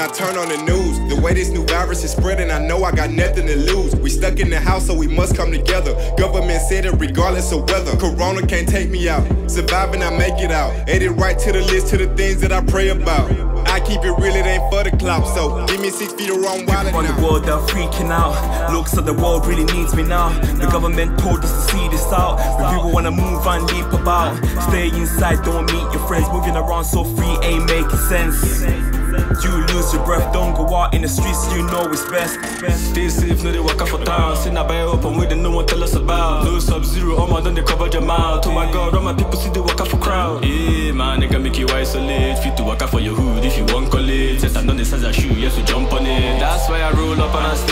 I turn on the news. The way this new virus is spreading, I know I got nothing to lose. We stuck in the house, so we must come together. Government said it regardless of weather. Corona can't take me out. Surviving, I make it out. Added right to the list to the things that I pray about. I keep it real, it ain't for the clout. So give me six feet around wild On the world, they're freaking out. Looks like the world really needs me now. The government told us to see this out. But people wanna move and leap about. Stay inside, don't meet your friends. Moving around so free ain't making sense. You lose your breath, don't go out in the streets, you know it's best. Stay safe, no they walk out for town. Sitting I buy up and waiting, no one tell us about. No sub zero, all my done they cover your mouth. Oh my god, all my people see they walk out for crowd. Yeah, man, nigga make you isolate. Fit to walk out for your hood if you want it. Set and done the size of shoe, yes, we jump on it. That's why I roll up and I stay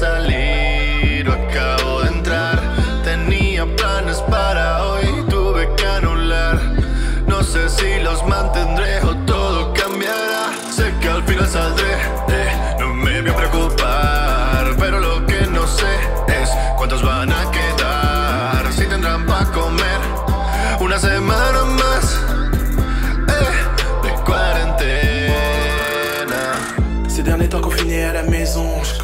salir o acabo de entrar. Tenía planes para hoy, tuve que anular. No sé si los mantendré o todo cambiará. Sé que al final saldré, eh, no me voy a preocupar. Pero lo que no sé es cuántos van a quedar. Si tendrán para comer una semana más. eh, de quarantaine. Ces derniers temps confiné à la maison, je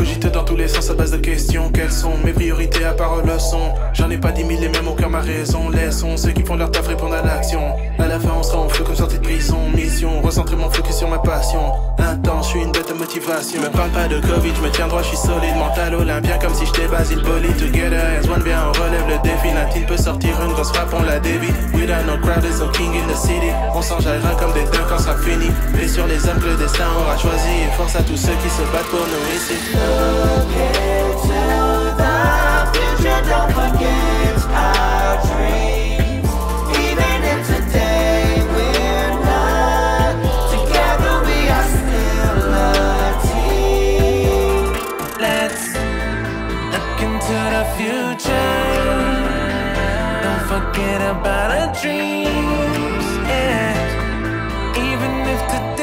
tous les sens à base de questions. Quelles sont mes priorités à part leçon J'en ai pas dix mille et même aucun ma raison. Laissons ceux qui font leur taf répondre à l'action. À la fin, on sera en feu comme sortie de prison. Mission, recentrer mon focus sur ma passion. Intense, je suis une bête de motivation. Me parle pas de Covid, je me tiens droit, je suis solide. Mental olympien comme si j'étais Basile Boli. Together as one, bien on relève le défi. Une grosse frappe, on la dévie. Without no crowd, is no king in the city. On s'enjaillera comme des deux quand ça finit. Et sur les âmes que le destin aura choisi. Et force à tous ceux qui se battent pour nous ici. About our dreams. Yeah. Even if today